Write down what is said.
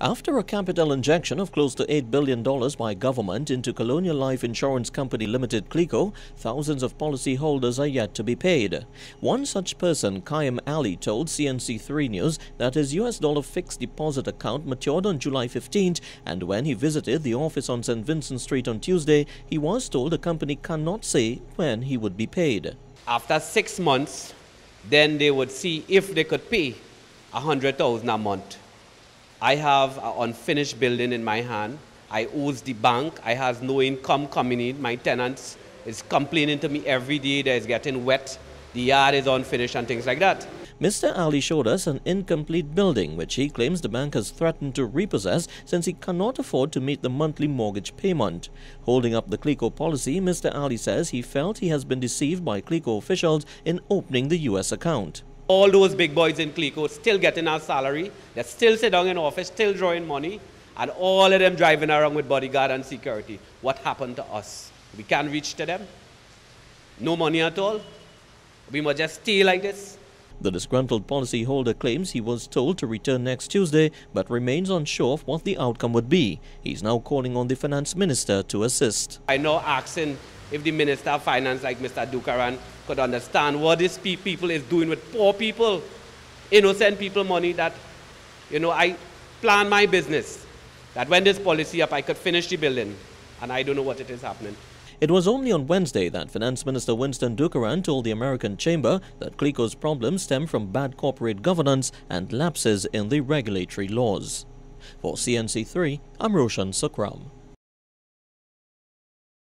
After a capital injection of close to $8 billion by government into Colonial Life Insurance Company Limited CLICO, thousands of policyholders are yet to be paid. One such person, Kaim Ali, told CNC3 News that his US dollar fixed deposit account matured on July 15th and when he visited the office on St. Vincent Street on Tuesday, he was told the company cannot say when he would be paid. After six months, then they would see if they could pay 100000 a month. I have uh, an unfinished building in my hand. I owes the bank. I has no income coming in. My tenants is complaining to me every day that it's getting wet. The yard is unfinished and things like that. Mr. Ali showed us an incomplete building which he claims the bank has threatened to repossess since he cannot afford to meet the monthly mortgage payment. Holding up the CLICO policy, Mr. Ali says he felt he has been deceived by CLICO officials in opening the U.S. account. All those big boys in CLICO still getting our salary. They're still sit down in office, still drawing money. And all of them driving around with bodyguard and security. What happened to us? We can't reach to them. No money at all. We must just stay like this. The disgruntled policyholder claims he was told to return next Tuesday but remains unsure of what the outcome would be. He's now calling on the finance minister to assist. I know asking if the Minister of Finance, like Mr. Dookeran, could understand what these people is doing with poor people, innocent people money that, you know, I plan my business, that when this policy up, I could finish the building, and I don't know what it is happening. It was only on Wednesday that Finance Minister Winston Dookeran told the American Chamber that CLICO's problems stem from bad corporate governance and lapses in the regulatory laws. For CNC3, I'm Roshan Sukram.